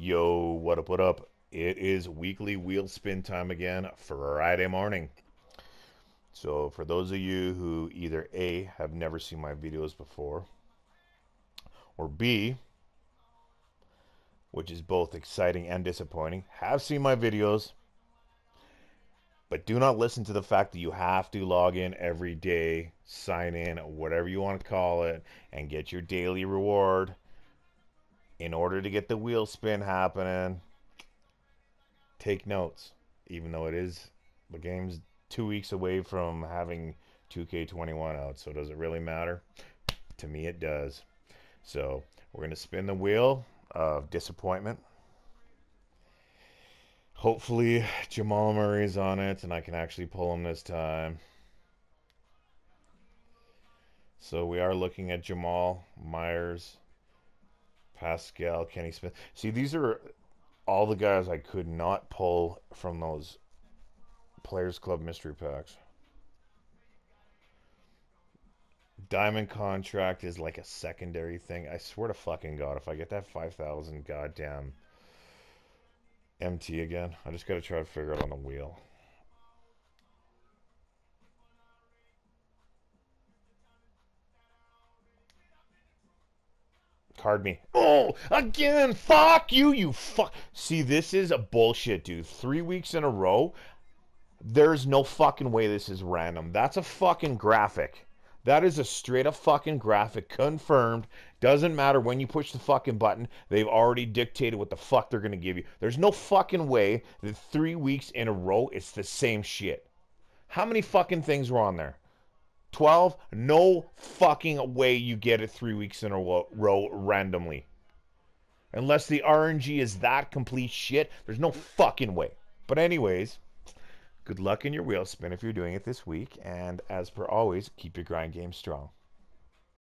Yo, what up, what up? It is weekly wheel spin time again, Friday morning. So, for those of you who either A, have never seen my videos before, or B, which is both exciting and disappointing, have seen my videos, but do not listen to the fact that you have to log in every day, sign in, whatever you want to call it, and get your daily reward in order to get the wheel spin happening, take notes. Even though it is the game's two weeks away from having 2K21 out, so does it really matter? To me, it does. So we're gonna spin the wheel of disappointment. Hopefully, Jamal Murray's on it, and I can actually pull him this time. So we are looking at Jamal Myers. Pascal, Kenny Smith. See, these are all the guys I could not pull from those Players Club mystery packs. Diamond contract is like a secondary thing. I swear to fucking God, if I get that 5,000 goddamn MT again, I just gotta try to figure it on the wheel. Card me. Oh, again. Fuck you, you fuck. See, this is a bullshit, dude. Three weeks in a row. There's no fucking way this is random. That's a fucking graphic. That is a straight up fucking graphic. Confirmed. Doesn't matter when you push the fucking button. They've already dictated what the fuck they're to give you. There's no fucking way that three weeks in a row it's the same shit. How many fucking things were on there? 12, no fucking way you get it three weeks in a row randomly. Unless the RNG is that complete shit, there's no fucking way. But, anyways, good luck in your wheel spin if you're doing it this week. And as per always, keep your grind game strong.